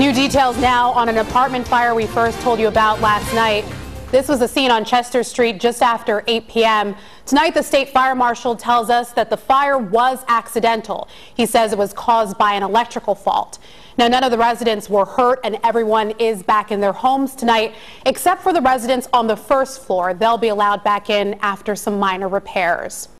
New details now on an apartment fire we first told you about last night. This was a scene on Chester Street just after 8 p.m. Tonight, the state fire marshal tells us that the fire was accidental. He says it was caused by an electrical fault. Now, none of the residents were hurt and everyone is back in their homes tonight, except for the residents on the first floor. They'll be allowed back in after some minor repairs.